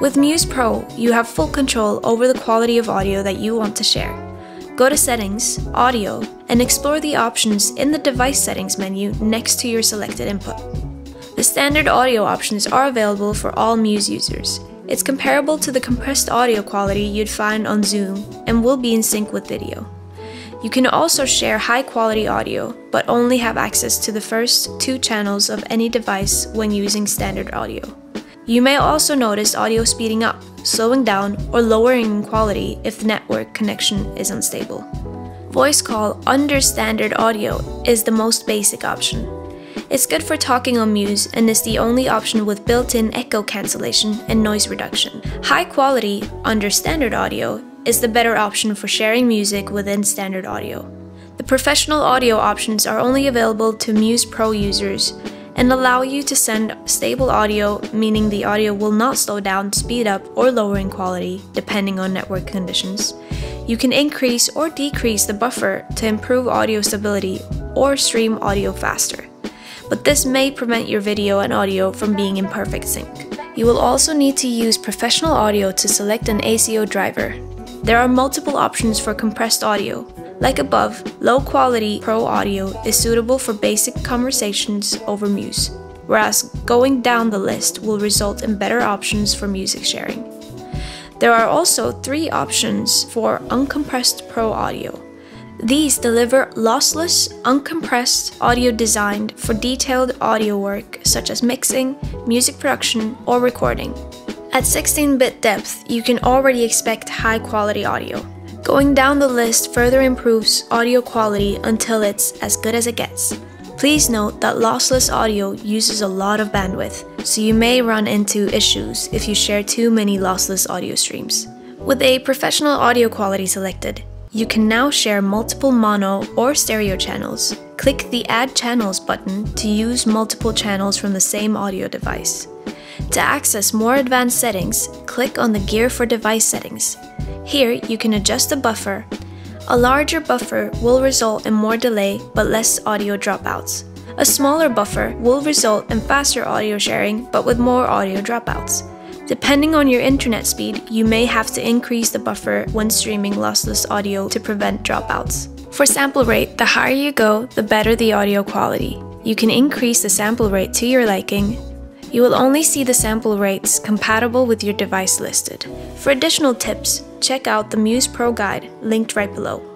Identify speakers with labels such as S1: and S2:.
S1: With Muse Pro, you have full control over the quality of audio that you want to share. Go to Settings, Audio, and explore the options in the Device Settings menu next to your selected input. The standard audio options are available for all Muse users. It's comparable to the compressed audio quality you'd find on Zoom and will be in sync with video. You can also share high quality audio, but only have access to the first two channels of any device when using standard audio. You may also notice audio speeding up, slowing down, or lowering in quality if the network connection is unstable. Voice call under standard audio is the most basic option. It's good for talking on Muse and is the only option with built-in echo cancellation and noise reduction. High quality under standard audio is the better option for sharing music within standard audio. The professional audio options are only available to Muse Pro users and allow you to send stable audio, meaning the audio will not slow down, speed up, or lower in quality, depending on network conditions. You can increase or decrease the buffer to improve audio stability or stream audio faster. But this may prevent your video and audio from being in perfect sync. You will also need to use professional audio to select an ASIO driver. There are multiple options for compressed audio, like above, low quality Pro audio is suitable for basic conversations over Muse, whereas going down the list will result in better options for music sharing. There are also three options for uncompressed Pro audio. These deliver lossless, uncompressed audio designed for detailed audio work such as mixing, music production, or recording. At 16 bit depth, you can already expect high quality audio. Going down the list further improves audio quality until it's as good as it gets. Please note that lossless audio uses a lot of bandwidth, so you may run into issues if you share too many lossless audio streams. With a professional audio quality selected, you can now share multiple mono or stereo channels. Click the Add Channels button to use multiple channels from the same audio device. To access more advanced settings, click on the Gear for Device settings. Here, you can adjust the buffer. A larger buffer will result in more delay but less audio dropouts. A smaller buffer will result in faster audio sharing but with more audio dropouts. Depending on your internet speed, you may have to increase the buffer when streaming lossless audio to prevent dropouts. For sample rate, the higher you go, the better the audio quality. You can increase the sample rate to your liking you will only see the sample rates compatible with your device listed. For additional tips, check out the Muse Pro guide linked right below.